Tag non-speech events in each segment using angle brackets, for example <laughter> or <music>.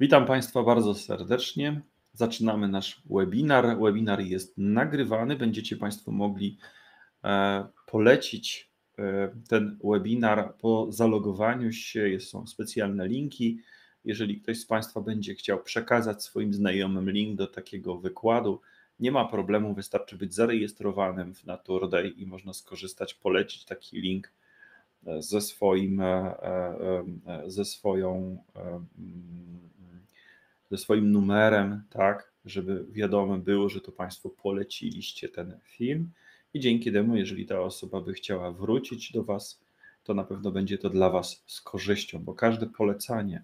Witam Państwa bardzo serdecznie. Zaczynamy nasz webinar. Webinar jest nagrywany. Będziecie Państwo mogli e, polecić e, ten webinar po zalogowaniu się. Są specjalne linki. Jeżeli ktoś z Państwa będzie chciał przekazać swoim znajomym link do takiego wykładu, nie ma problemu, wystarczy być zarejestrowanym w Naturday i można skorzystać, polecić taki link e, ze swoim, ze swoją ze swoim numerem, tak, żeby wiadomo było, że to Państwo poleciliście ten film i dzięki temu, jeżeli ta osoba by chciała wrócić do Was, to na pewno będzie to dla Was z korzyścią, bo każde polecanie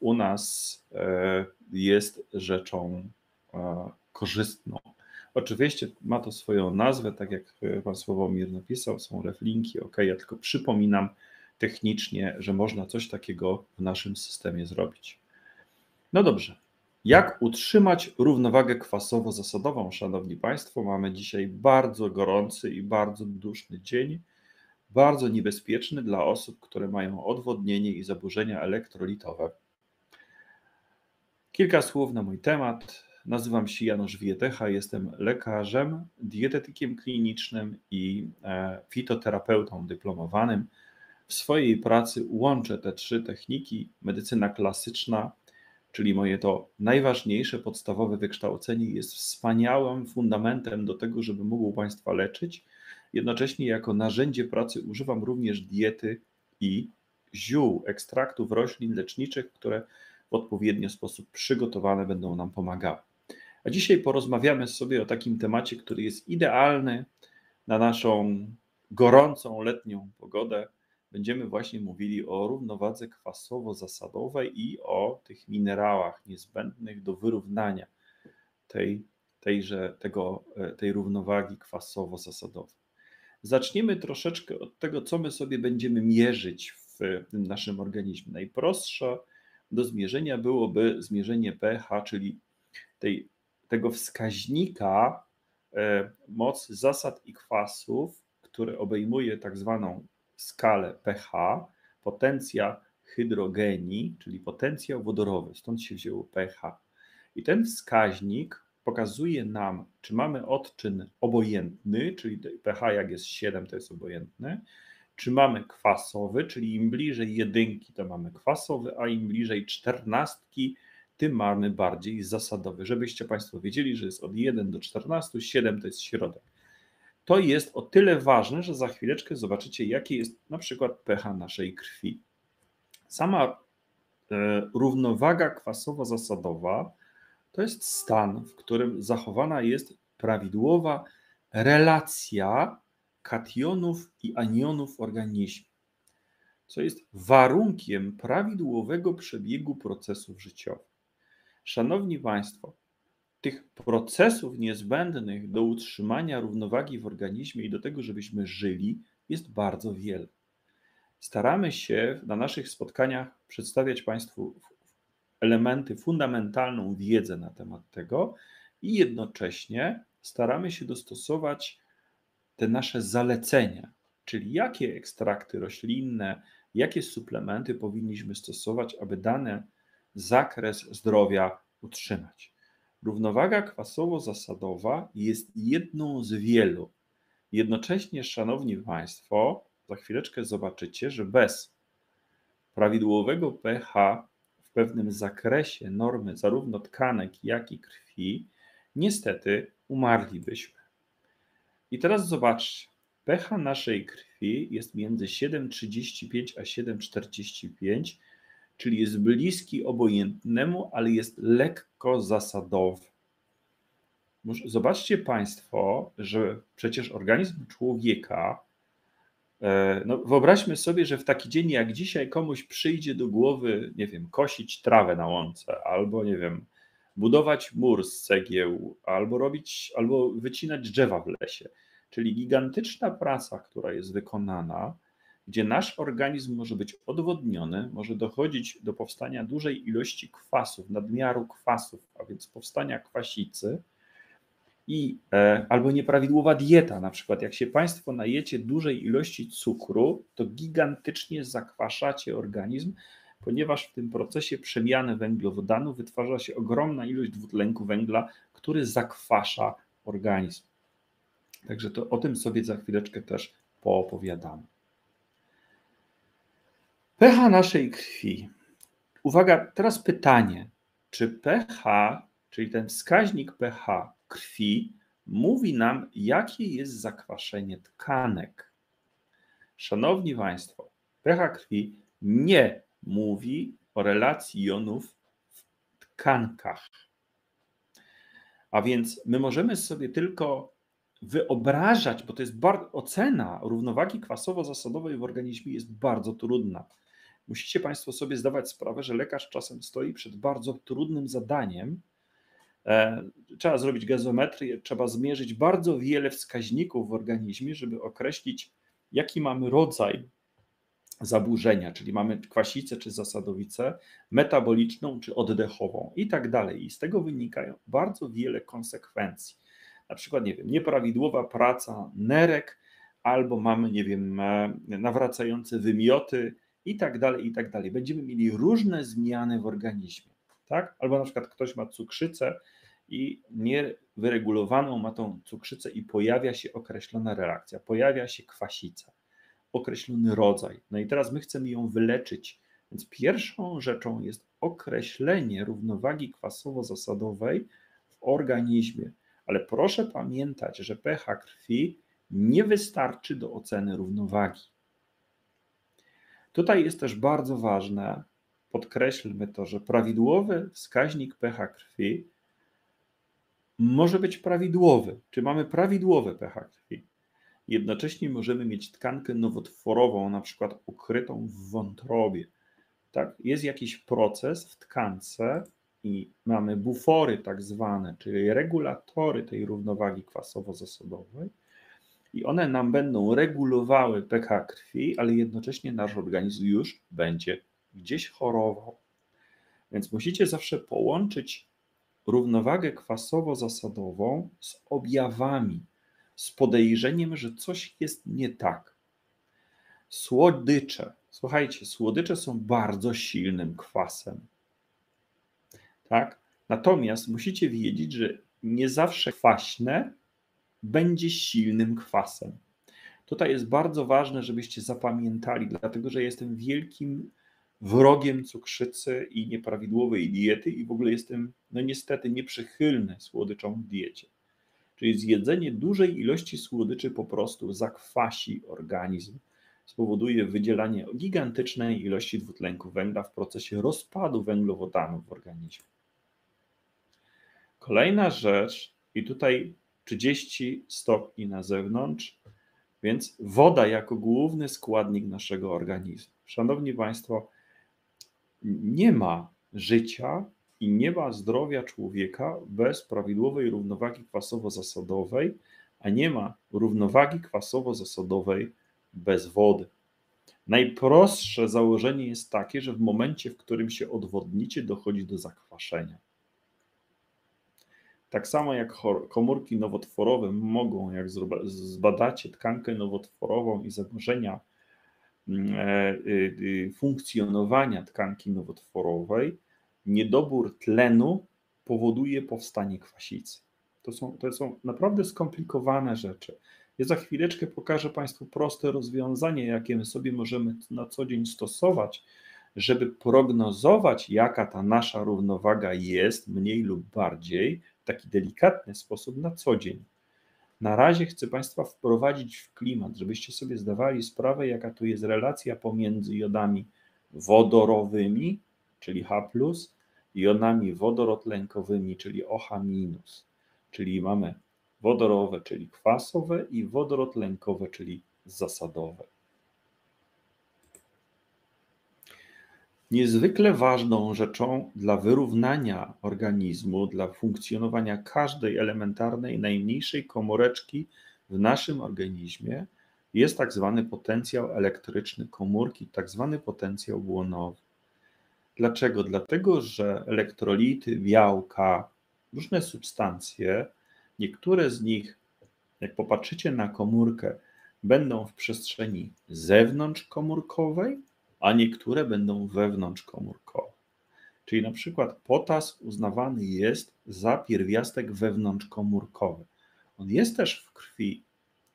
u nas e, jest rzeczą e, korzystną. Oczywiście ma to swoją nazwę, tak jak Pan Sławomir napisał, są reflinki, ok, ja tylko przypominam technicznie, że można coś takiego w naszym systemie zrobić. No dobrze, jak utrzymać równowagę kwasowo-zasadową, Szanowni Państwo? Mamy dzisiaj bardzo gorący i bardzo duszny dzień, bardzo niebezpieczny dla osób, które mają odwodnienie i zaburzenia elektrolitowe. Kilka słów na mój temat. Nazywam się Janusz Wietecha, jestem lekarzem, dietetykiem klinicznym i e, fitoterapeutą dyplomowanym. W swojej pracy łączę te trzy techniki: medycyna klasyczna, czyli moje to najważniejsze, podstawowe wykształcenie jest wspaniałym fundamentem do tego, żeby mógł Państwa leczyć. Jednocześnie jako narzędzie pracy używam również diety i ziół, ekstraktów roślin leczniczych, które w odpowiedni sposób przygotowane będą nam pomagały. A dzisiaj porozmawiamy sobie o takim temacie, który jest idealny na naszą gorącą letnią pogodę, będziemy właśnie mówili o równowadze kwasowo-zasadowej i o tych minerałach niezbędnych do wyrównania tej, tejże, tego, e, tej równowagi kwasowo-zasadowej. Zaczniemy troszeczkę od tego, co my sobie będziemy mierzyć w tym naszym organizmie. Najprostsze do zmierzenia byłoby zmierzenie pH, czyli tej, tego wskaźnika e, mocy zasad i kwasów, który obejmuje tak zwaną skalę pH, potencja hydrogenii, czyli potencjał wodorowy, stąd się wzięło pH. I ten wskaźnik pokazuje nam, czy mamy odczyn obojętny, czyli pH jak jest 7 to jest obojętny, czy mamy kwasowy, czyli im bliżej jedynki to mamy kwasowy, a im bliżej czternastki tym mamy bardziej zasadowy. Żebyście Państwo wiedzieli, że jest od 1 do 14, 7 to jest środek to jest o tyle ważne, że za chwileczkę zobaczycie, jakie jest na przykład pH naszej krwi. Sama e, równowaga kwasowo-zasadowa to jest stan, w którym zachowana jest prawidłowa relacja kationów i anionów w organizmie, co jest warunkiem prawidłowego przebiegu procesów życiowych. Szanowni Państwo, tych procesów niezbędnych do utrzymania równowagi w organizmie i do tego, żebyśmy żyli, jest bardzo wiele. Staramy się na naszych spotkaniach przedstawiać Państwu elementy, fundamentalną wiedzę na temat tego i jednocześnie staramy się dostosować te nasze zalecenia, czyli jakie ekstrakty roślinne, jakie suplementy powinniśmy stosować, aby dany zakres zdrowia utrzymać. Równowaga kwasowo-zasadowa jest jedną z wielu. Jednocześnie, Szanowni Państwo, za chwileczkę zobaczycie, że bez prawidłowego pH w pewnym zakresie normy zarówno tkanek, jak i krwi, niestety umarlibyśmy. I teraz zobaczcie, pH naszej krwi jest między 7,35 a 7,45 czyli jest bliski obojętnemu, ale jest lekko zasadowy. Zobaczcie Państwo, że przecież organizm człowieka, e, no wyobraźmy sobie, że w taki dzień jak dzisiaj komuś przyjdzie do głowy, nie wiem, kosić trawę na łące, albo nie wiem, budować mur z cegieł, albo robić, albo wycinać drzewa w lesie. Czyli gigantyczna praca, która jest wykonana, gdzie nasz organizm może być odwodniony, może dochodzić do powstania dużej ilości kwasów, nadmiaru kwasów, a więc powstania kwasicy i e, albo nieprawidłowa dieta, na przykład jak się Państwo najecie dużej ilości cukru, to gigantycznie zakwaszacie organizm, ponieważ w tym procesie przemiany węglowodanu wytwarza się ogromna ilość dwutlenku węgla, który zakwasza organizm. Także to o tym sobie za chwileczkę też poopowiadamy. pH naszej krwi. Uwaga, teraz pytanie. Czy pH, czyli ten wskaźnik pH krwi, mówi nam, jakie jest zakwaszenie tkanek? Szanowni Państwo, pH krwi nie mówi o relacji jonów w tkankach. A więc my możemy sobie tylko wyobrażać, bo to jest ocena równowagi kwasowo-zasadowej w organizmie jest bardzo trudna. Musicie Państwo sobie zdawać sprawę, że lekarz czasem stoi przed bardzo trudnym zadaniem. E, trzeba zrobić gazometrię, trzeba zmierzyć bardzo wiele wskaźników w organizmie, żeby określić, jaki mamy rodzaj zaburzenia, czyli mamy kwasicę czy zasadowicę, metaboliczną czy oddechową i tak dalej. I z tego wynikają bardzo wiele konsekwencji. Na przykład, nie wiem, nieprawidłowa praca nerek, albo mamy, nie wiem, e, nawracające wymioty i tak dalej, i tak dalej. Będziemy mieli różne zmiany w organizmie, tak? Albo na przykład ktoś ma cukrzycę i niewyregulowaną ma tą cukrzycę i pojawia się określona reakcja, pojawia się kwasica określony rodzaj. No i teraz my chcemy ją wyleczyć. Więc pierwszą rzeczą jest określenie równowagi kwasowo-zasadowej w organizmie. Ale proszę pamiętać, że pH krwi nie wystarczy do oceny równowagi. Tutaj jest też bardzo ważne, podkreślmy to, że prawidłowy wskaźnik pH krwi może być prawidłowy. Czy mamy prawidłowe pH krwi? Jednocześnie możemy mieć tkankę nowotworową, na przykład ukrytą w wątrobie. Tak? Jest jakiś proces w tkance i mamy bufory tak zwane, czyli regulatory tej równowagi kwasowo-zasodowej i one nam będą regulowały pH krwi, ale jednocześnie nasz organizm już będzie gdzieś chorował. Więc musicie zawsze połączyć równowagę kwasowo-zasadową z objawami z podejrzeniem, że coś jest nie tak. Słodycze. Słuchajcie, słodycze są bardzo silnym kwasem. Tak? Natomiast musicie wiedzieć, że nie zawsze kwaśne będzie silnym kwasem. Tutaj jest bardzo ważne, żebyście zapamiętali, dlatego że jestem wielkim wrogiem cukrzycy i nieprawidłowej diety i w ogóle jestem, no niestety, nieprzychylny słodyczom w diecie. Czyli zjedzenie dużej ilości słodyczy po prostu zakwasi organizm, spowoduje wydzielanie gigantycznej ilości dwutlenku węgla w procesie rozpadu węglowodanów w organizmie. Kolejna rzecz, i tutaj 30 stopni na zewnątrz, więc woda jako główny składnik naszego organizmu. Szanowni Państwo, nie ma życia i nie ma zdrowia człowieka bez prawidłowej równowagi kwasowo-zasadowej, a nie ma równowagi kwasowo-zasadowej bez wody. Najprostsze założenie jest takie, że w momencie, w którym się odwodnicie, dochodzi do zakwaszenia. Tak samo jak komórki nowotworowe mogą, jak zbadacie tkankę nowotworową i zaburzenia mm, e, y, y, funkcjonowania tkanki nowotworowej, niedobór tlenu powoduje powstanie kwasicy. To są, to są naprawdę skomplikowane rzeczy. Ja za chwileczkę pokażę Państwu proste rozwiązanie, jakie my sobie możemy na co dzień stosować, żeby prognozować, jaka ta nasza równowaga jest, mniej lub bardziej, taki delikatny sposób na co dzień. Na razie chcę Państwa wprowadzić w klimat, żebyście sobie zdawali sprawę, jaka tu jest relacja pomiędzy jodami wodorowymi, czyli H, jonami wodorotlenkowymi, czyli OH-, czyli mamy wodorowe, czyli kwasowe i wodorotlenkowe, czyli zasadowe. Niezwykle ważną rzeczą dla wyrównania organizmu, dla funkcjonowania każdej elementarnej, najmniejszej komóreczki w naszym organizmie jest tak zwany potencjał elektryczny komórki, tak zwany potencjał błonowy. Dlaczego? Dlatego, że elektrolity, białka, różne substancje, niektóre z nich, jak popatrzycie na komórkę, będą w przestrzeni zewnątrzkomórkowej, a niektóre będą wewnątrzkomórkowe. Czyli na przykład potas uznawany jest za pierwiastek wewnątrzkomórkowy. On jest też w krwi,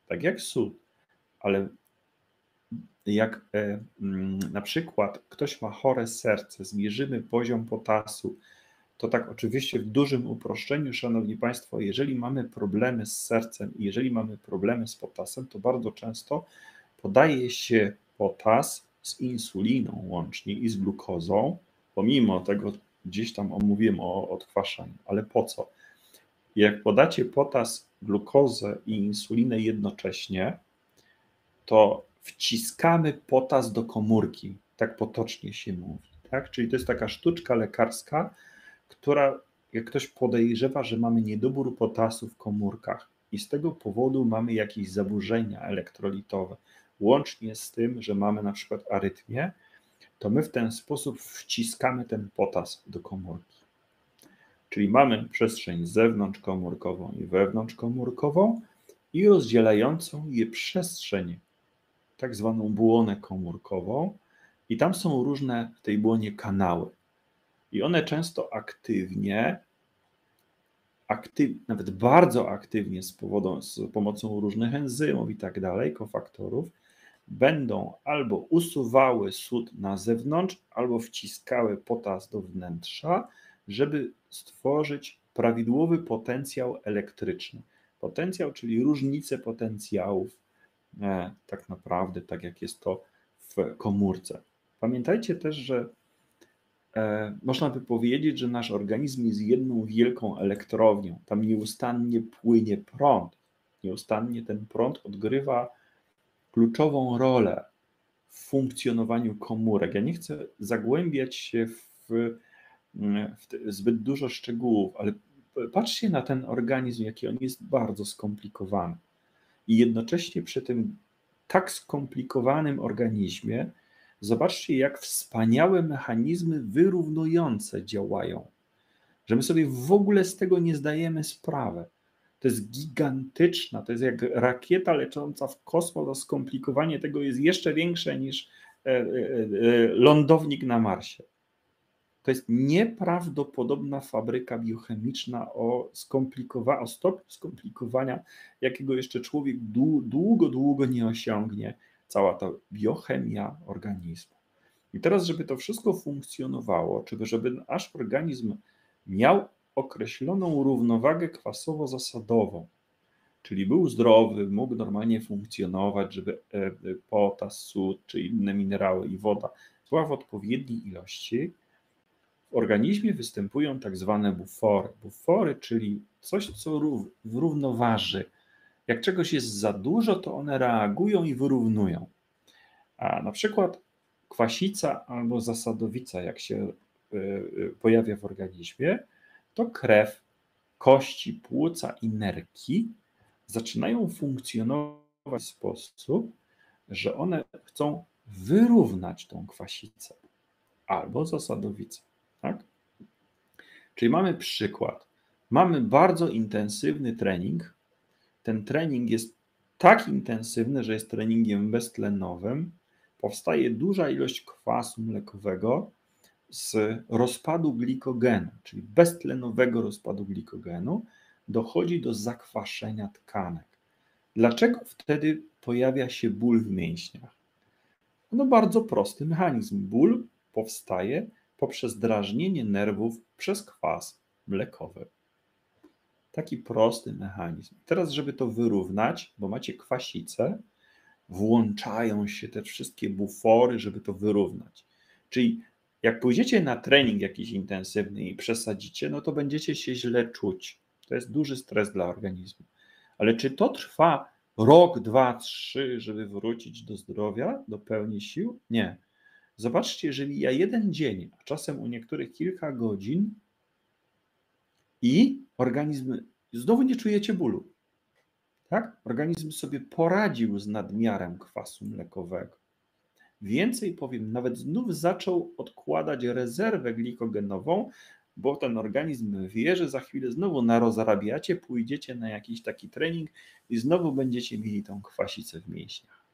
tak jak sód, ale jak e, mm, na przykład ktoś ma chore serce, zmierzymy poziom potasu, to tak oczywiście w dużym uproszczeniu, Szanowni Państwo, jeżeli mamy problemy z sercem i jeżeli mamy problemy z potasem, to bardzo często podaje się potas z insuliną łącznie i z glukozą, pomimo tego gdzieś tam omówiłem o odkwaszaniu, ale po co? Jak podacie potas, glukozę i insulinę jednocześnie, to wciskamy potas do komórki, tak potocznie się mówi. Tak? Czyli to jest taka sztuczka lekarska, która, jak ktoś podejrzewa, że mamy niedobór potasu w komórkach i z tego powodu mamy jakieś zaburzenia elektrolitowe, łącznie z tym, że mamy na przykład arytmię, to my w ten sposób wciskamy ten potas do komórki. Czyli mamy przestrzeń zewnątrzkomórkową i wewnątrzkomórkową i rozdzielającą je przestrzeń, tak zwaną błonę komórkową, i tam są różne w tej błonie kanały. I one często aktywnie, aktyw, nawet bardzo aktywnie z, z pomocą różnych enzymów i tak dalej, kofaktorów, będą albo usuwały sód na zewnątrz, albo wciskały potas do wnętrza, żeby stworzyć prawidłowy potencjał elektryczny. Potencjał, czyli różnicę potencjałów, e, tak naprawdę, tak jak jest to w komórce. Pamiętajcie też, że e, można by powiedzieć, że nasz organizm jest jedną wielką elektrownią. Tam nieustannie płynie prąd. Nieustannie ten prąd odgrywa kluczową rolę w funkcjonowaniu komórek. Ja nie chcę zagłębiać się w, w zbyt dużo szczegółów, ale patrzcie na ten organizm, jaki on jest bardzo skomplikowany. I jednocześnie przy tym tak skomplikowanym organizmie, zobaczcie, jak wspaniałe mechanizmy wyrównujące działają, że my sobie w ogóle z tego nie zdajemy sprawy. To jest gigantyczna, to jest jak rakieta lecząca w kosmos, a skomplikowanie tego jest jeszcze większe niż e, e, e, lądownik na Marsie. To jest nieprawdopodobna fabryka biochemiczna o, skomplikowa- o stopniu skomplikowania, jakiego jeszcze człowiek długo, długo nie osiągnie. Cała ta biochemia organizmu. I teraz, żeby to wszystko funkcjonowało, czy żeby nasz organizm miał określoną równowagę kwasowo-zasadową, czyli był zdrowy, mógł normalnie funkcjonować, żeby e, e, potas, sód czy inne minerały i woda była w odpowiedniej ilości, w organizmie występują tak zwane bufory. Bufory, czyli coś, co równoważy. Jak czegoś jest za dużo, to one reagują i wyrównują. A na przykład kwasica albo zasadowica, jak się e, pojawia w organizmie, to krew, kości, płuca i nerki zaczynają funkcjonować w sposób, że one chcą wyrównać tą kwasicę albo zasadowicę. Tak? Czyli mamy przykład. Mamy bardzo intensywny trening. Ten trening jest tak intensywny, że jest treningiem beztlenowym. Powstaje duża ilość kwasu mlekowego, z rozpadu glikogenu, czyli beztlenowego rozpadu glikogenu, dochodzi do zakwaszenia tkanek. Dlaczego wtedy pojawia się ból w mięśniach? No bardzo prosty mechanizm. Ból powstaje poprzez drażnienie nerwów przez kwas mlekowy. Taki prosty mechanizm. Teraz, żeby to wyrównać, bo macie kwasicę, włączają się te wszystkie bufory, żeby to wyrównać. Czyli jak pójdziecie na trening jakiś intensywny i przesadzicie, no to będziecie się źle czuć. To jest duży stres dla organizmu. Ale czy to trwa rok, dwa, trzy, żeby wrócić do zdrowia, do pełni sił? Nie. Zobaczcie, jeżeli ja jeden dzień, a czasem u niektórych kilka godzin i organizm, znowu nie czujecie bólu. Tak? Organizm sobie poradził z nadmiarem kwasu mlekowego. Więcej powiem, nawet znów zaczął odkładać rezerwę glikogenową, bo ten organizm wie, że za chwilę znowu narozrabiacie, pójdziecie na jakiś taki trening i znowu będziecie mieli tą kwasicę w mięśniach.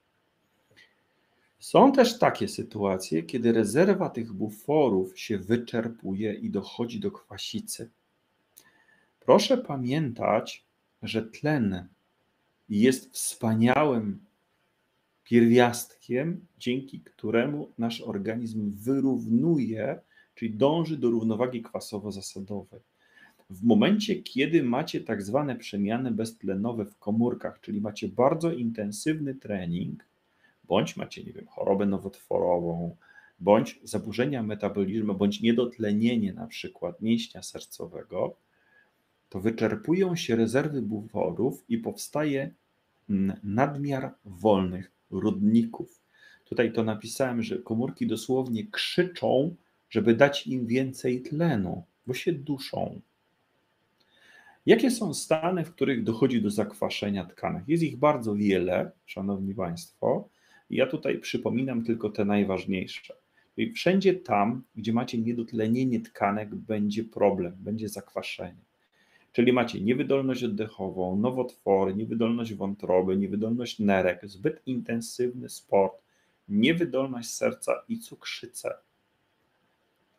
Są też takie sytuacje, kiedy rezerwa tych buforów się wyczerpuje i dochodzi do kwasicy. Proszę pamiętać, że tlen jest wspaniałym pierwiastkiem, dzięki któremu nasz organizm wyrównuje, czyli dąży do równowagi kwasowo-zasadowej. W momencie, kiedy macie tak zwane przemiany beztlenowe w komórkach, czyli macie bardzo intensywny trening, bądź macie, nie wiem, chorobę nowotworową, bądź zaburzenia metabolizmu, bądź niedotlenienie na przykład mięśnia sercowego, to wyczerpują się rezerwy buforów i powstaje nadmiar wolnych rodników. Tutaj to napisałem, że komórki dosłownie krzyczą, żeby dać im więcej tlenu, bo się duszą. Jakie są stany, w których dochodzi do zakwaszenia tkanek? Jest ich bardzo wiele, szanowni państwo. Ja tutaj przypominam tylko te najważniejsze. Wszędzie tam, gdzie macie niedotlenienie tkanek, będzie problem, będzie zakwaszenie. Czyli macie niewydolność oddechową, nowotwory, niewydolność wątroby, niewydolność nerek, zbyt intensywny sport, niewydolność serca i cukrzycę.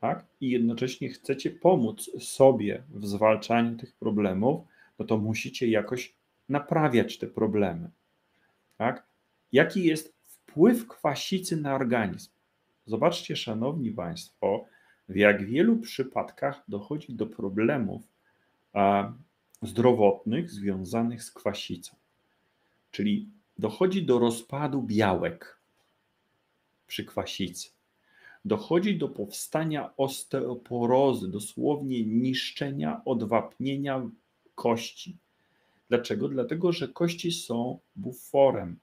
Tak? I jednocześnie chcecie pomóc sobie w zwalczaniu tych problemów, no to musicie jakoś naprawiać te problemy. Tak? Jaki jest wpływ kwasicy na organizm? Zobaczcie, szanowni Państwo, w jak wielu przypadkach dochodzi do problemów zdrowotnych związanych z kwasicą. Czyli dochodzi do rozpadu białek przy kwasicy. Dochodzi do powstania osteoporozy, dosłownie niszczenia, odwapnienia kości. Dlaczego? Dlatego, że kości są buforem.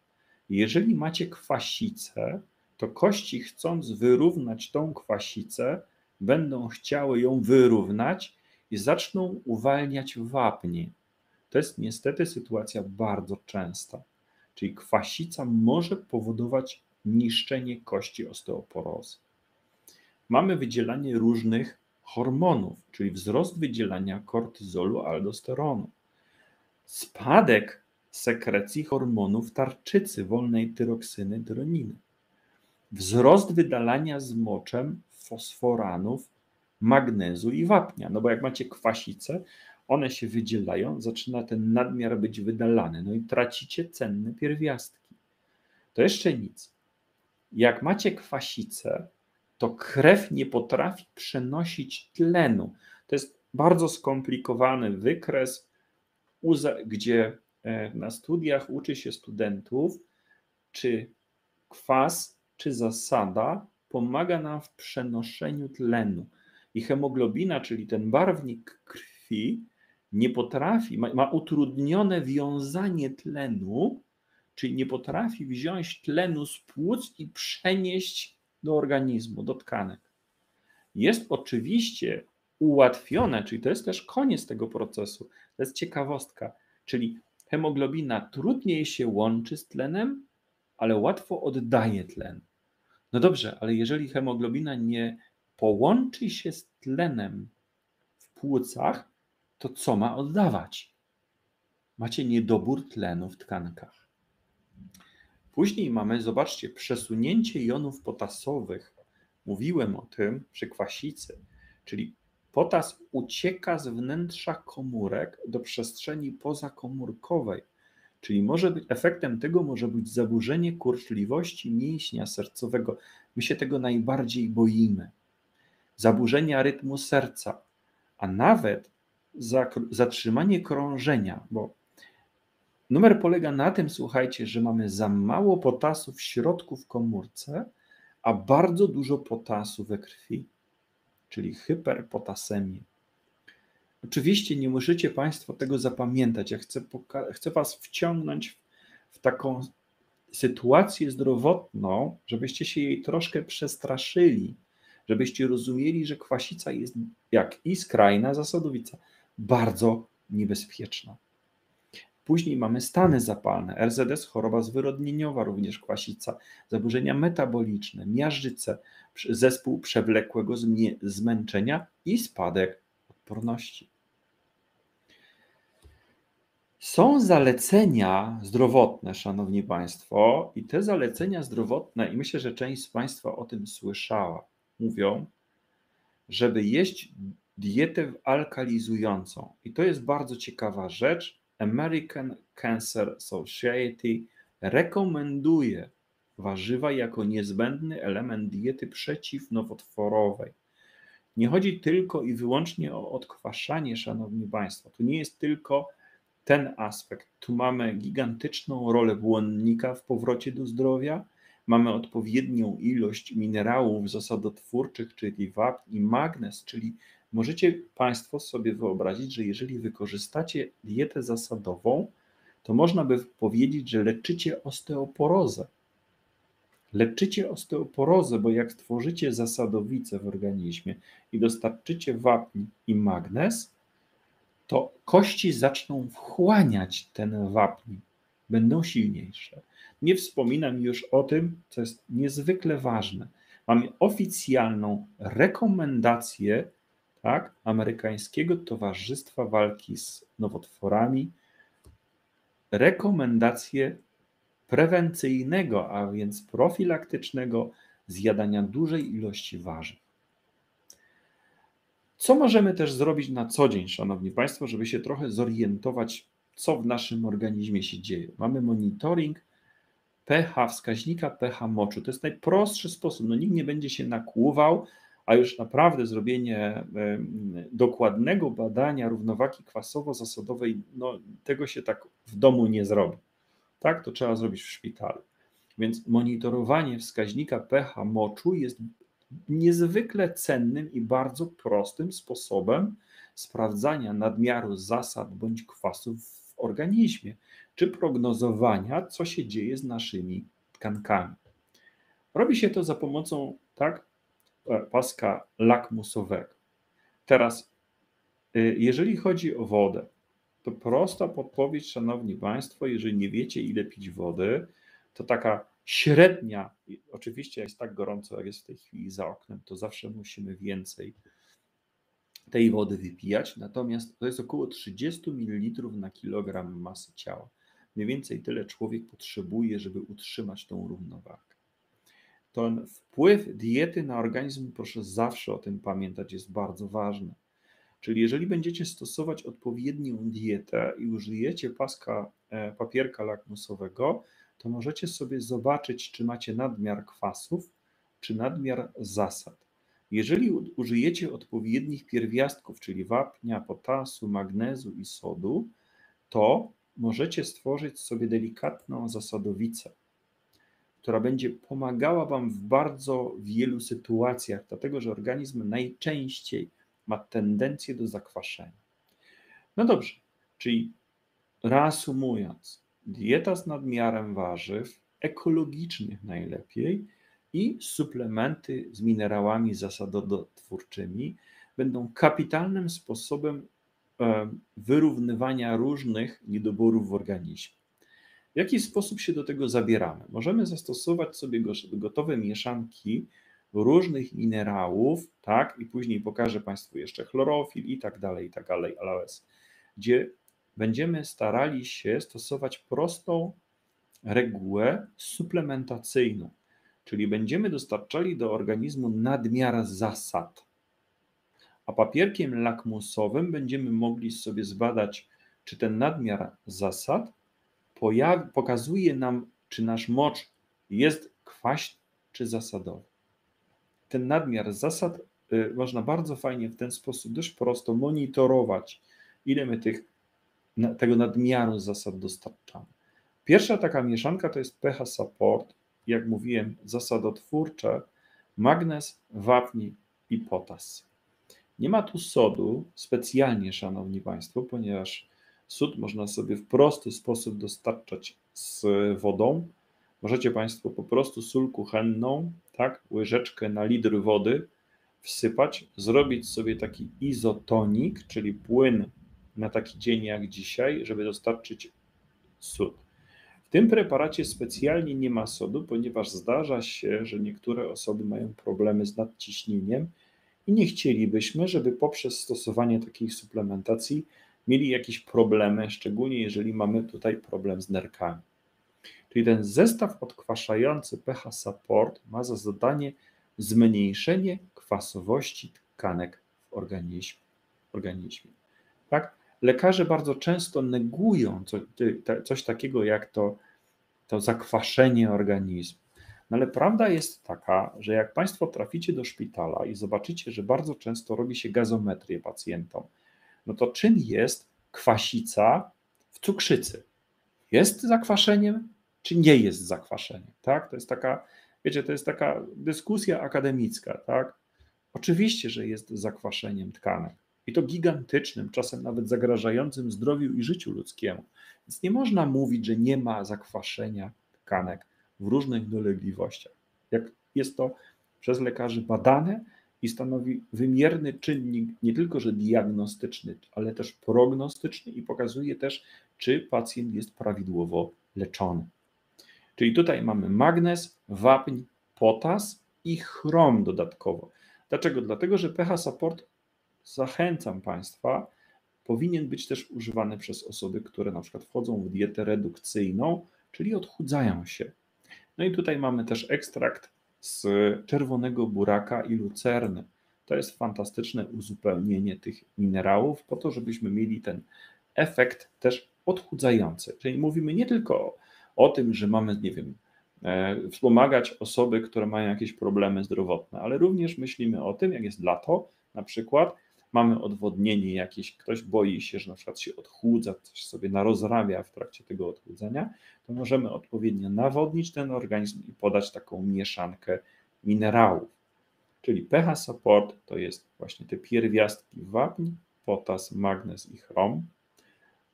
Jeżeli macie kwasicę, to kości chcąc wyrównać tą kwasicę, będą chciały ją wyrównać i zaczną uwalniać wapnie. To jest niestety sytuacja bardzo częsta. Czyli kwasica może powodować niszczenie kości osteoporozy. Mamy wydzielanie różnych hormonów, czyli wzrost wydzielania kortyzolu, aldosteronu. Spadek sekrecji hormonów tarczycy, wolnej tyroksyny, tyroniny. Wzrost wydalania z moczem fosforanów, magnezu i wapnia. No bo jak macie kwasicę, one się wydzielają, zaczyna ten nadmiar być wydalany, no i tracicie cenne pierwiastki. To jeszcze nic. Jak macie kwasicę, to krew nie potrafi przenosić tlenu. To jest bardzo skomplikowany wykres, gdzie e, na studiach uczy się studentów, czy kwas, czy zasada pomaga nam w przenoszeniu tlenu. I hemoglobina, czyli ten barwnik krwi, nie potrafi, ma, ma utrudnione wiązanie tlenu, czyli nie potrafi wziąć tlenu z płuc i przenieść do organizmu, do tkanek. Jest oczywiście ułatwione, czyli to jest też koniec tego procesu. To jest ciekawostka, czyli hemoglobina trudniej się łączy z tlenem, ale łatwo oddaje tlen. No dobrze, ale jeżeli hemoglobina nie połączy się z tlenem w płucach, to co ma oddawać? Macie niedobór tlenu w tkankach. Później mamy, zobaczcie, przesunięcie jonów potasowych. Mówiłem o tym przy kwasicy, czyli potas ucieka z wnętrza komórek do przestrzeni pozakomórkowej. Czyli może być, efektem tego może być zaburzenie kurczliwości mięśnia sercowego. My się tego najbardziej boimy zaburzenia rytmu serca, a nawet zatrzymanie krążenia, bo numer polega na tym, słuchajcie, że mamy za mało potasu w środku w komórce, a bardzo dużo potasu we krwi, czyli hyperpotasemię. Oczywiście nie możecie Państwo tego zapamiętać. Ja chcę, chcę Was wciągnąć w taką sytuację zdrowotną, żebyście się jej troszkę przestraszyli żebyście rozumieli, że kwasica jest jak i skrajna zasadowica, bardzo niebezpieczna. Później mamy stany zapalne, RZS, choroba zwyrodnieniowa, również kwasica, zaburzenia metaboliczne, miażdżyce, zespół przewlekłego zmęczenia i spadek odporności. Są zalecenia zdrowotne, Szanowni Państwo, i te zalecenia zdrowotne, i myślę, że część z Państwa o tym słyszała, mówią, żeby jeść dietę alkalizującą. I to jest bardzo ciekawa rzecz. American Cancer Society rekomenduje warzywa jako niezbędny element diety przeciwnowotworowej. Nie chodzi tylko i wyłącznie o odkwaszanie, Szanowni Państwo. To nie jest tylko ten aspekt. Tu mamy gigantyczną rolę błonnika w powrocie do zdrowia, mamy odpowiednią ilość minerałów zasadotwórczych, czyli wapń i magnez, czyli możecie Państwo sobie wyobrazić, że jeżeli wykorzystacie dietę zasadową, to można by powiedzieć, że leczycie osteoporozę. Leczycie osteoporozę, bo jak stworzycie zasadowicę w organizmie i dostarczycie wapń i magnez, to kości zaczną wchłaniać ten wapń, będą silniejsze. Nie wspominam już o tym, co jest niezwykle ważne. Mamy oficjalną rekomendację tak, Amerykańskiego Towarzystwa Walki z Nowotworami, rekomendację prewencyjnego, a więc profilaktycznego zjadania dużej ilości warzyw. Co możemy też zrobić na co dzień, Szanowni Państwo, żeby się trochę zorientować, co w naszym organizmie się dzieje? Mamy monitoring pH, wskaźnika pH moczu. To jest najprostszy sposób. No, nikt nie będzie się nakłuwał, a już naprawdę zrobienie dokładnego badania równowagi kwasowo-zasadowej, no, tego się tak w domu nie zrobi. Tak, to trzeba zrobić w szpitalu. Więc monitorowanie wskaźnika pH moczu jest niezwykle cennym i bardzo prostym sposobem sprawdzania nadmiaru zasad bądź kwasów organizmie, czy prognozowania, co się dzieje z naszymi tkankami. Robi się to za pomocą tak, e, paska lakmusowego. Teraz, e, jeżeli chodzi o wodę, to prosta podpowiedź, Szanowni Państwo, jeżeli nie wiecie, ile pić wody, to taka średnia, oczywiście jest tak gorąco, jak jest w tej chwili za oknem, to zawsze musimy więcej tej wody wypijać, natomiast to jest około 30 ml na kilogram masy ciała. Mniej więcej tyle człowiek potrzebuje, żeby utrzymać tą równowagę. Ten wpływ diety na organizm, proszę zawsze o tym pamiętać, jest bardzo ważny. Czyli jeżeli będziecie stosować odpowiednią dietę i użyjecie paska e, papierka lakmusowego, to możecie sobie zobaczyć, czy macie nadmiar kwasów, czy nadmiar zasad. Jeżeli użyjecie odpowiednich pierwiastków, czyli wapnia, potasu, magnezu i sodu, to możecie stworzyć sobie delikatną zasadowicę, która będzie pomagała Wam w bardzo wielu sytuacjach, dlatego że organizm najczęściej ma tendencję do zakwaszenia. No dobrze, czyli reasumując, dieta z nadmiarem warzyw, ekologicznych najlepiej i suplementy z minerałami zasadotwórczymi będą kapitalnym sposobem e, wyrównywania różnych niedoborów w organizmie. W jaki sposób się do tego zabieramy? Możemy zastosować sobie gotowe mieszanki różnych minerałów, tak, i później pokażę Państwu jeszcze chlorofil i tak dalej, i tak dalej, aloes, gdzie będziemy starali się stosować prostą regułę suplementacyjną, czyli będziemy dostarczali do organizmu nadmiar zasad. A papierkiem lakmusowym będziemy mogli sobie zbadać, czy ten nadmiar zasad pokazuje nam, czy nasz mocz jest kwaśny czy zasadowy. Ten nadmiar zasad y, można bardzo fajnie w ten sposób dość prosto monitorować, ile my tych tego nadmiaru zasad dostarczamy. Pierwsza taka mieszanka to jest pH support, jak mówiłem, zasadotwórcze, magnez, wapni i potas. Nie ma tu sodu specjalnie, szanowni państwo, ponieważ sód można sobie w prosty sposób dostarczać z wodą. Możecie państwo po prostu sól kuchenną, tak, łyżeczkę na litr wody wsypać, zrobić sobie taki izotonik, czyli płyn na taki dzień jak dzisiaj, żeby dostarczyć sód. W tym preparacie specjalnie nie ma sodu, ponieważ zdarza się, że niektóre osoby mają problemy z nadciśnieniem i nie chcielibyśmy, żeby poprzez stosowanie takiej suplementacji mieli jakieś problemy, szczególnie jeżeli mamy tutaj problem z nerkami. Czyli ten zestaw odkwaszający pH Support ma za zadanie zmniejszenie kwasowości tkanek w organizmie. organizmie. Tak? Lekarze bardzo często negują coś takiego jak to, to zakwaszenie organizmu. No ale prawda jest taka, że jak Państwo traficie do szpitala i zobaczycie, że bardzo często robi się gazometrię pacjentom, no to czym jest kwasica w cukrzycy? Jest zakwaszeniem, czy nie jest zakwaszeniem? Tak? To jest taka, wiecie, to jest taka dyskusja akademicka, tak? Oczywiście, że jest zakwaszeniem tkanek. I to gigantycznym, czasem nawet zagrażającym zdrowiu i życiu ludzkiemu. Więc nie można mówić, że nie ma zakwaszenia tkanek w różnych dolegliwościach. Jak jest to przez lekarzy badane i stanowi wymierny czynnik nie tylko, że diagnostyczny, ale też prognostyczny i pokazuje też, czy pacjent jest prawidłowo leczony. Czyli tutaj mamy magnez, wapń, potas i chrom dodatkowo. Dlaczego? Dlatego, że pH support, zachęcam Państwa, powinien być też używany przez osoby, które na przykład wchodzą w dietę redukcyjną, czyli odchudzają się. No i tutaj mamy też ekstrakt z czerwonego buraka i lucerny. To jest fantastyczne uzupełnienie tych minerałów, po to, żebyśmy mieli ten efekt też odchudzający. Czyli mówimy nie tylko o, tym, że mamy, nie wiem, e, wspomagać osoby, które mają jakieś problemy zdrowotne, ale również myślimy o tym, jak jest lato, na przykład, mamy odwodnienie jakieś, ktoś boi się, że na przykład się odchudza, coś sobie narozrabia w trakcie tego odchudzania, to możemy odpowiednio nawodnić ten organizm i podać taką mieszankę minerałów. Czyli pH support to jest właśnie te pierwiastki wapń, potas, magnez i chrom.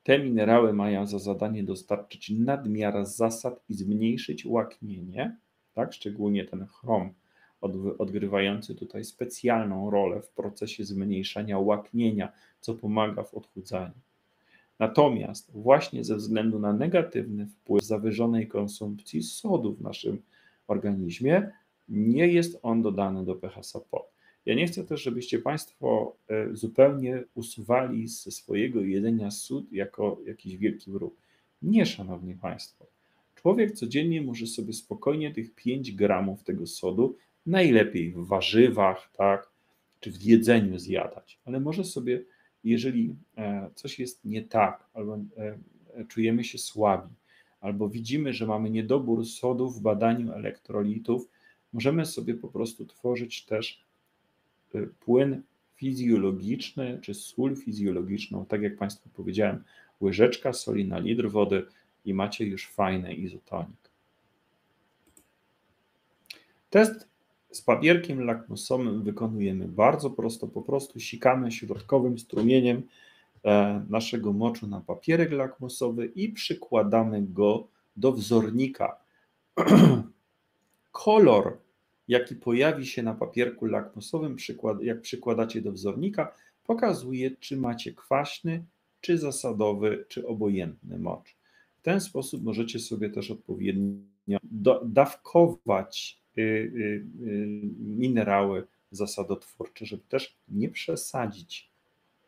Te minerały mają za zadanie dostarczyć nadmiar zasad i zmniejszyć łaknienie, tak? szczególnie ten chrom odgrywający tutaj specjalną rolę w procesie zmniejszania łaknienia, co pomaga w odchudzaniu. Natomiast właśnie ze względu na negatywny wpływ zawyżonej konsumpcji sodu w naszym organizmie, nie jest on dodany do pH support. Ja nie chcę też, żebyście Państwo e, zupełnie usuwali ze swojego jedzenia sód jako jakiś wielki wróg. Nie, Szanowni Państwo. Człowiek codziennie może sobie spokojnie tych 5 gramów tego sodu najlepiej w warzywach, tak, czy w jedzeniu zjadać, ale może sobie, jeżeli e, coś jest nie tak, albo e, czujemy się słabi, albo widzimy, że mamy niedobór sodu w badaniu elektrolitów, możemy sobie po prostu tworzyć też e, płyn fizjologiczny, czy sól fizjologiczną, tak jak Państwu powiedziałem, łyżeczka soli na litr wody i macie już fajny izotonik. Test z papierkiem lakmusowym wykonujemy bardzo prosto, po prostu sikamy środkowym strumieniem e, naszego moczu na papierek lakmusowy i przykładamy go do wzornika. <clears throat> Kolor, jaki pojawi się na papierku lakmusowym, jak przykładacie do wzornika, pokazuje, czy macie kwaśny, czy zasadowy, czy obojętny mocz. W ten sposób możecie sobie też odpowiednio dawkować minerały zasadotwórcze, żeby też nie przesadzić.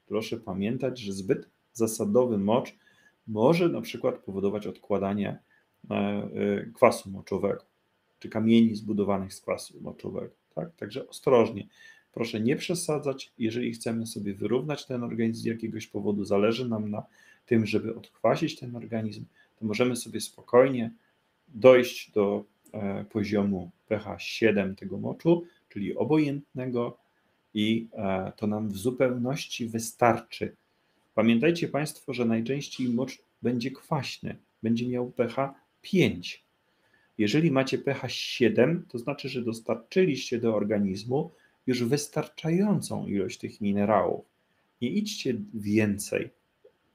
Proszę pamiętać, że zbyt zasadowy mocz może na przykład powodować odkładanie e, e, kwasu moczowego, czy kamieni zbudowanych z kwasu moczowego. Tak? Także ostrożnie. Proszę nie przesadzać. Jeżeli chcemy sobie wyrównać ten organizm z jakiegoś powodu, zależy nam na tym, żeby odkwasić ten organizm, to możemy sobie spokojnie dojść do poziomu pH 7 tego moczu, czyli obojętnego, i e, to nam w zupełności wystarczy. Pamiętajcie Państwo, że najczęściej mocz będzie kwaśny, będzie miał pH 5. Jeżeli macie pH 7, to znaczy, że dostarczyliście do organizmu już wystarczającą ilość tych minerałów. Nie idźcie więcej.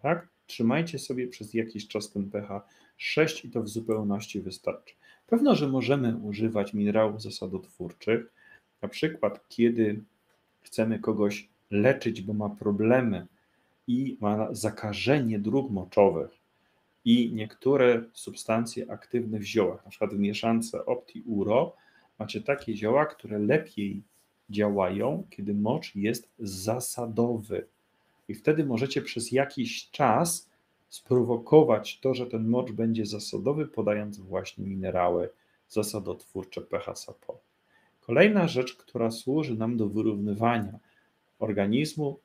Tak? Trzymajcie sobie przez jakiś czas ten pH 6 i to w zupełności wystarczy. Pewno, że możemy używać minerałów zasadotwórczych, na przykład kiedy chcemy kogoś leczyć, bo ma problemy i ma zakażenie dróg moczowych i niektóre substancje aktywne w ziołach, na przykład w mieszance Opti-Uro, macie takie zioła, które lepiej działają, kiedy mocz jest zasadowy. i wtedy możecie przez jakiś czas sprowokować to, że ten mocz będzie zasadowy, podając właśnie minerały zasadotwórcze pH SAPO. Kolejna rzecz, która służy nam do wyrównywania organizmu,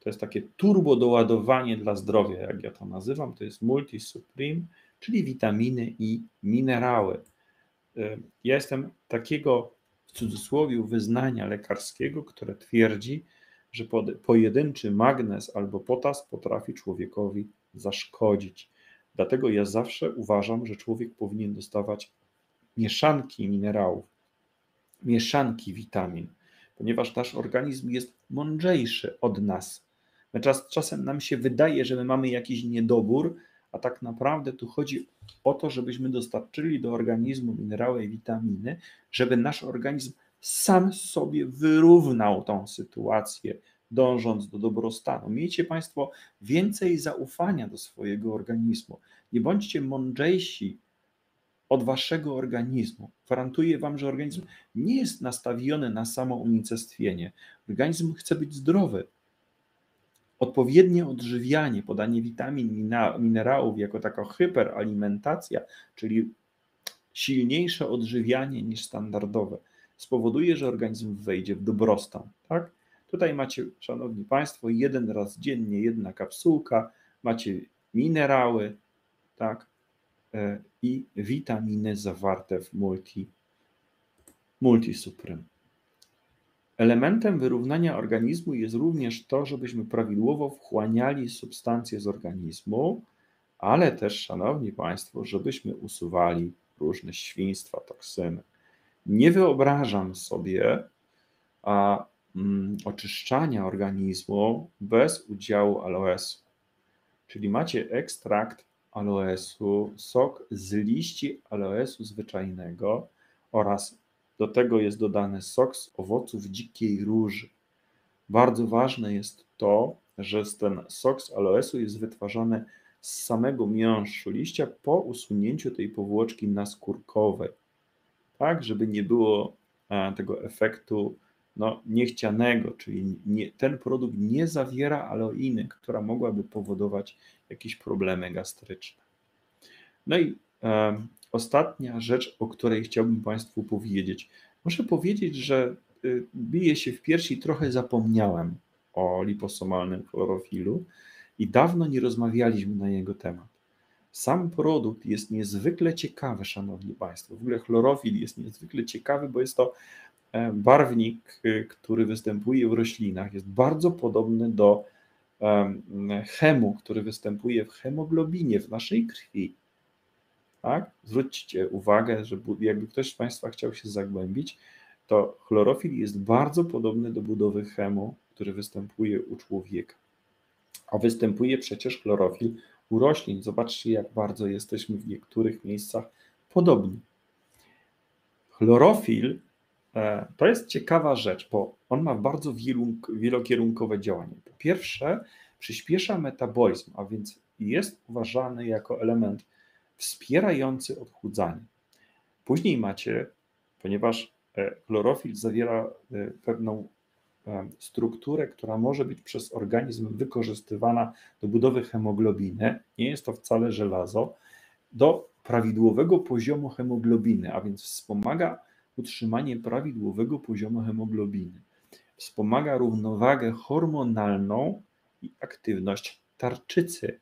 to jest takie turbo doładowanie dla zdrowia, jak ja to nazywam, to jest multisupreme, czyli witaminy i minerały. Y, ja jestem takiego w cudzysłowie wyznania lekarskiego, które twierdzi, że pojedynczy magnez albo potas potrafi człowiekowi zaszkodzić. Dlatego ja zawsze uważam, że człowiek powinien dostawać mieszanki minerałów, mieszanki witamin, ponieważ nasz organizm jest mądrzejszy od nas. Czas, czasem nam się wydaje, że my mamy jakiś niedobór, a tak naprawdę tu chodzi o to, żebyśmy dostarczyli do organizmu minerały i witaminy, żeby nasz organizm sam sobie wyrównał tą sytuację, dążąc do dobrostanu. Miejcie Państwo więcej zaufania do swojego organizmu. Nie bądźcie mądrzejsi od waszego organizmu. Gwarantuję wam, że organizm nie jest nastawiony na samo unicestwienie. Organizm chce być zdrowy. Odpowiednie odżywianie, podanie witamin, minerałów jako taka hyperalimentacja, czyli silniejsze odżywianie niż standardowe, spowoduje, że organizm wejdzie w dobrostan. Tak? Tutaj macie, Szanowni Państwo, jeden raz dziennie jedna kapsułka, macie minerały, tak? E, i witaminy zawarte w multi, multisuprem. Elementem wyrównania organizmu jest również to, żebyśmy prawidłowo wchłaniali substancje z organizmu, ale też, Szanowni Państwo, żebyśmy usuwali różne świństwa, toksyny. Nie wyobrażam sobie a, oczyszczania organizmu bez udziału aloesu. Czyli macie ekstrakt aloesu, sok z liści aloesu zwyczajnego oraz do tego jest dodany sok z owoców dzikiej róży. Bardzo ważne jest to, że ten sok z aloesu jest wytwarzany z samego miąższu liścia po usunięciu tej powłoczki naskórkowej, tak, żeby nie było e, tego efektu no, niechcianego, czyli nie, ten produkt nie zawiera aloiny, która mogłaby powodować jakieś problemy gastryczne. No i e, ostatnia rzecz, o której chciałbym Państwu powiedzieć. Muszę powiedzieć, że y, bije się w piersi, trochę zapomniałem o liposomalnym chlorofilu i dawno nie rozmawialiśmy na jego temat. Sam produkt jest niezwykle ciekawy, Szanowni Państwo. W ogóle chlorofil jest niezwykle ciekawy, bo jest to barwnik, y, który występuje w roślinach. Jest bardzo podobny do chemu, który występuje w hemoglobinie w naszej krwi. Tak? Zwróćcie uwagę, że jakby ktoś z Państwa chciał się zagłębić, to chlorofil jest bardzo podobny do budowy chemu, który występuje u człowieka. A występuje przecież chlorofil u roślin. Zobaczcie, jak bardzo jesteśmy w niektórych miejscach podobni. Chlorofil e, to jest ciekawa rzecz, bo on ma bardzo wielokierunkowe działanie. Po pierwsze, przyspiesza metabolizm, a więc jest uważany jako element wspierający odchudzanie. Później macie, ponieważ e, chlorofil zawiera e, pewną e, strukturę, która może być przez organizm wykorzystywana do budowy hemoglobiny, nie jest to wcale żelazo, do prawidłowego poziomu hemoglobiny, a więc wspomaga utrzymanie prawidłowego poziomu hemoglobiny. Wspomaga równowagę hormonalną i aktywność tarczycy.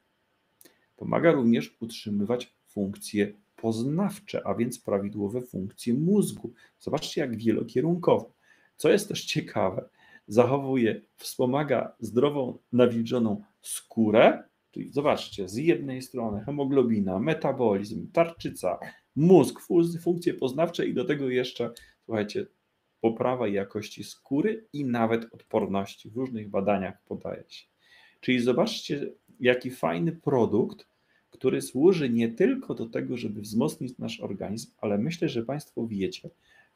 Pomaga również utrzymywać funkcje poznawcze, a więc prawidłowe funkcje mózgu. Zobaczcie, jak wielokierunkowo. Co jest też ciekawe, zachowuje, wspomaga zdrową, nawilżoną skórę, czyli zobaczcie, z jednej strony hemoglobina, metabolizm, tarczyca, mózg, funkcje poznawcze i do tego jeszcze, słuchajcie, poprawa jakości skóry i nawet odporności. W różnych badaniach podaje się. Czyli zobaczcie, jaki fajny produkt, który służy nie tylko do tego, żeby wzmocnić nasz organizm, ale myślę, że Państwo wiecie,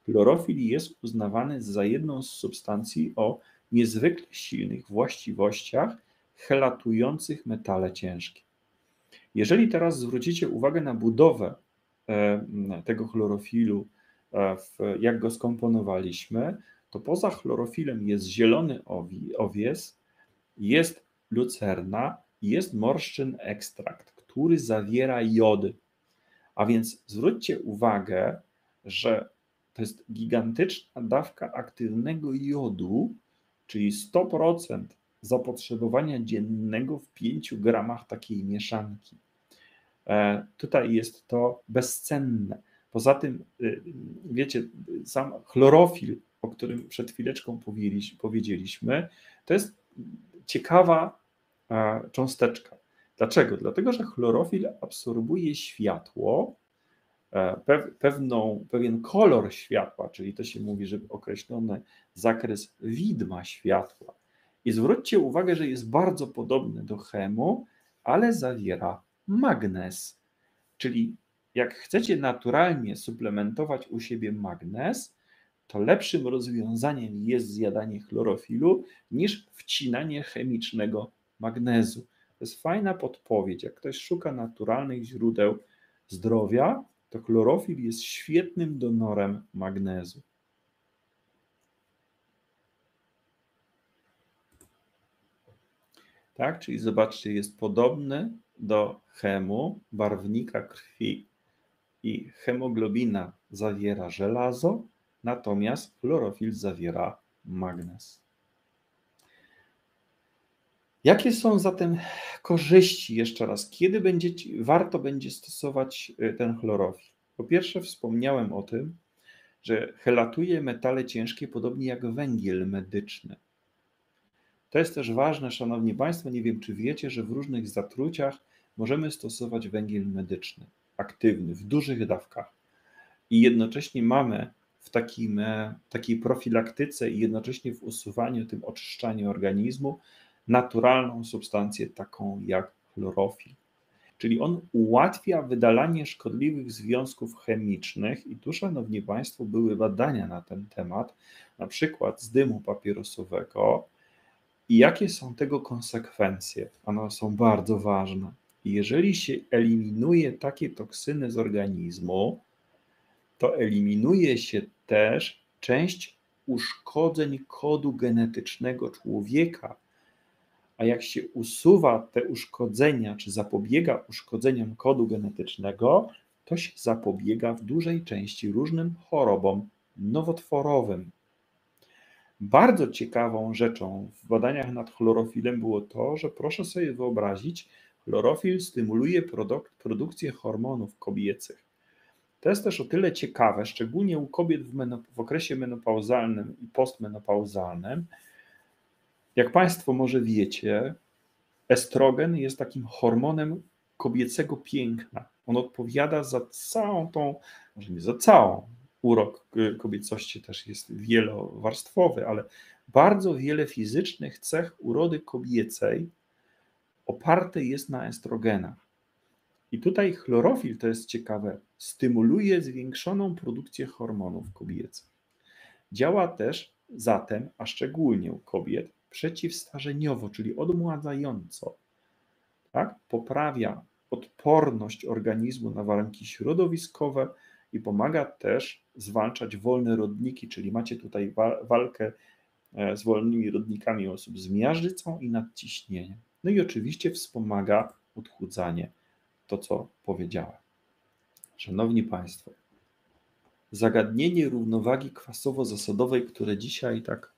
chlorofil jest uznawany za jedną z substancji o niezwykle silnych właściwościach helatujących metale ciężkie. Jeżeli teraz zwrócicie uwagę na budowę tego chlorofilu, e, jak go skomponowaliśmy, to poza chlorofilem jest zielony owies, jest lucerna jest morszczyn ekstrakt, który zawiera jody. A więc zwróćcie uwagę, że to jest gigantyczna dawka aktywnego jodu, czyli 100% zapotrzebowania dziennego w 5 gramach takiej mieszanki. E, tutaj jest to bezcenne. Poza tym, y, wiecie, sam chlorofil, o którym przed chwileczką powiedzieliśmy, to jest ciekawa cząsteczka. Dlaczego? Dlatego, że chlorofil absorbuje światło, e, pewną, pewien kolor światła, czyli to się mówi, że określony zakres widma światła. I zwróćcie uwagę, że jest bardzo podobny do chemu, ale zawiera magnez. Czyli jak chcecie naturalnie suplementować u siebie magnez, to lepszym rozwiązaniem jest zjadanie chlorofilu niż wcinanie chemicznego magnezu. To jest fajna podpowiedź. Jak ktoś szuka naturalnych źródeł zdrowia, to chlorofil jest świetnym donorem magnezu. Tak, czyli zobaczcie, jest podobny do chemu, barwnika krwi i hemoglobina zawiera żelazo, natomiast chlorofil zawiera magnez. Jakie są zatem korzyści, jeszcze raz, kiedy będzie, warto będzie stosować y, ten chlorofil? Po pierwsze, wspomniałem o tym, że helatuje metale ciężkie, podobnie jak węgiel medyczny. To jest też ważne, Szanowni Państwo, nie wiem czy wiecie, że w różnych zatruciach możemy stosować węgiel medyczny, aktywny, w dużych dawkach. I jednocześnie mamy w takim, e, takiej profilaktyce i jednocześnie w usuwaniu, tym oczyszczaniu organizmu naturalną substancję taką jak chlorofil. Czyli on ułatwia wydalanie szkodliwych związków chemicznych, i tu, szanowni państwo, były badania na ten temat, na przykład z dymu papierosowego. I jakie są tego konsekwencje? One są bardzo ważne. Jeżeli się eliminuje takie toksyny z organizmu, to eliminuje się też część uszkodzeń kodu genetycznego człowieka, a jak się usuwa te uszkodzenia, czy zapobiega uszkodzeniom kodu genetycznego, to się zapobiega w dużej części różnym chorobom nowotworowym. Bardzo ciekawą rzeczą w badaniach nad chlorofilem było to, że proszę sobie wyobrazić, chlorofil stymuluje produk produkcję hormonów kobiecych. To jest też o tyle ciekawe, szczególnie u kobiet w, w okresie menopauzalnym i postmenopauzalnym, jak Państwo może wiecie, estrogen jest takim hormonem kobiecego piękna. On odpowiada za całą tą, może nie za całą, urok kobiecości też jest wielowarstwowy, ale bardzo wiele fizycznych cech urody kobiecej oparte jest na estrogenach. I tutaj chlorofil, to jest ciekawe, stymuluje zwiększoną produkcję hormonów kobiecych. Działa też zatem, a szczególnie u kobiet, przeciwstarzeniowo, czyli odmładzająco. Tak? Poprawia odporność organizmu na warunki środowiskowe i pomaga też zwalczać wolne rodniki, czyli macie tutaj walkę e, z wolnymi rodnikami osób z miażdżycą i nadciśnieniem. No i oczywiście wspomaga odchudzanie, to co powiedziałem. Szanowni Państwo, zagadnienie równowagi kwasowo-zasadowej, które dzisiaj tak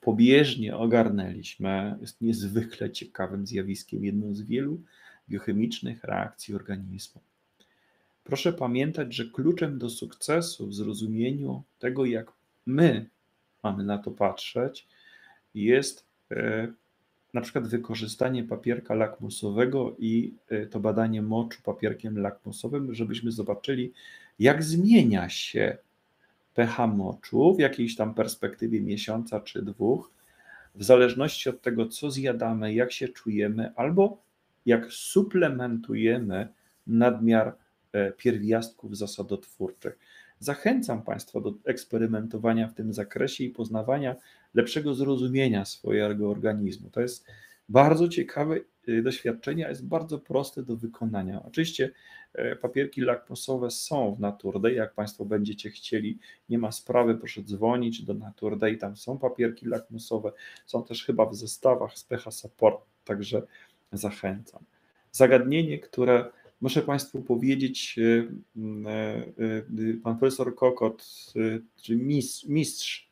pobieżnie ogarnęliśmy, jest niezwykle ciekawym zjawiskiem, jedną z wielu biochemicznych reakcji organizmu. Proszę pamiętać, że kluczem do sukcesu w zrozumieniu tego, jak my mamy na to patrzeć, jest e, na przykład wykorzystanie papierka lakmusowego i e, to badanie moczu papierkiem lakmusowym, żebyśmy zobaczyli, jak zmienia się pH moczu w jakiejś tam perspektywie miesiąca czy dwóch, w zależności od tego, co zjadamy, jak się czujemy, albo jak suplementujemy nadmiar pierwiastków zasadotwórczych. Zachęcam Państwa do eksperymentowania w tym zakresie i poznawania lepszego zrozumienia swojego organizmu. To jest bardzo ciekawe y, doświadczenie, jest bardzo proste do wykonania. Oczywiście E, papierki lakmusowe są w Naturday. Jak Państwo będziecie chcieli, nie ma sprawy, proszę dzwonić do Naturday. Tam są papierki lakmusowe. Są też chyba w zestawach z PH Support, także zachęcam. Zagadnienie, które muszę Państwu powiedzieć, e, e, pan profesor Kokot, czy mistrz, mistrz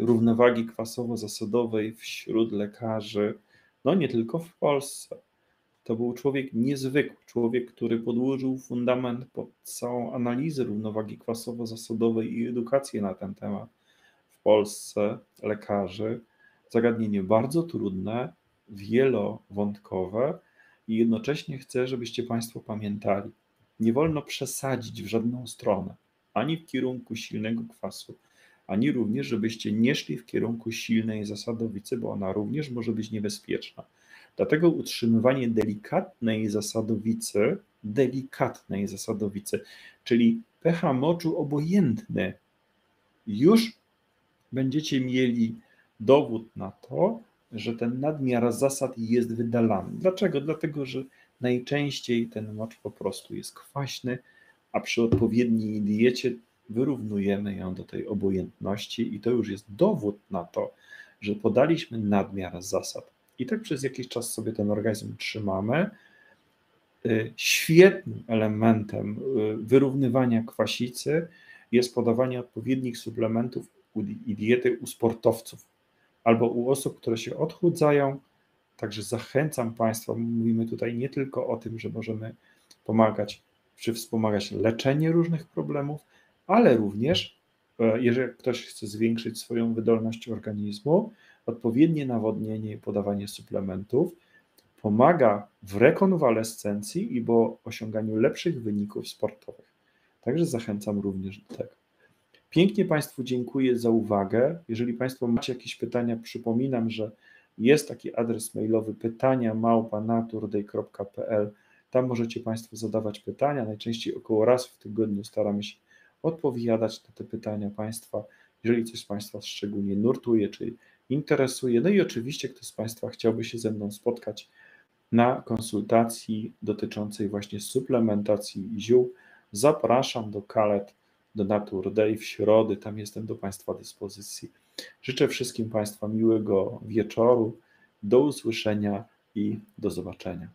równowagi kwasowo-zasadowej wśród lekarzy, no nie tylko w Polsce, to był człowiek niezwykły, człowiek, który podłożył fundament pod całą analizę równowagi kwasowo-zasadowej i edukację na ten temat w Polsce lekarzy. Zagadnienie bardzo trudne, wielowątkowe i jednocześnie chcę, żebyście Państwo pamiętali, nie wolno przesadzić w żadną stronę, ani w kierunku silnego kwasu, ani również, żebyście nie szli w kierunku silnej zasadowicy, bo ona również może być niebezpieczna. Dlatego utrzymywanie delikatnej zasadowicy, delikatnej zasadowicy, czyli pH moczu obojętny, już będziecie mieli dowód na to, że ten nadmiar zasad jest wydalany. Dlaczego? Dlatego, że najczęściej ten mocz po prostu jest kwaśny, a przy odpowiedniej diecie wyrównujemy ją do tej obojętności i to już jest dowód na to, że podaliśmy nadmiar zasad. I tak przez jakiś czas sobie ten organizm trzymamy. Y, świetnym elementem y, wyrównywania kwasicy jest podawanie odpowiednich suplementów i diety u sportowców albo u osób, które się odchudzają. Także zachęcam Państwa, mówimy tutaj nie tylko o tym, że możemy pomagać czy wspomagać leczenie różnych problemów, ale również, e, jeżeli ktoś chce zwiększyć swoją wydolność organizmu, odpowiednie nawodnienie i podawanie suplementów pomaga w rekonwalescencji i po osiąganiu lepszych wyników sportowych. Także zachęcam również do tego. Pięknie Państwu dziękuję za uwagę. Jeżeli Państwo macie jakieś pytania, przypominam, że jest taki adres mailowy pytania małpanaturday.pl. Tam możecie Państwo zadawać pytania. Najczęściej około raz w tygodniu staramy się odpowiadać na te pytania Państwa. Jeżeli coś Państwa szczególnie nurtuje, czy interesuje. No i oczywiście ktoś z Państwa chciałby się ze mną spotkać na konsultacji dotyczącej właśnie suplementacji ziół. Zapraszam do Kalet, do Natur Day w środę, tam jestem do Państwa dyspozycji. Życzę wszystkim Państwa miłego wieczoru, do usłyszenia i do zobaczenia.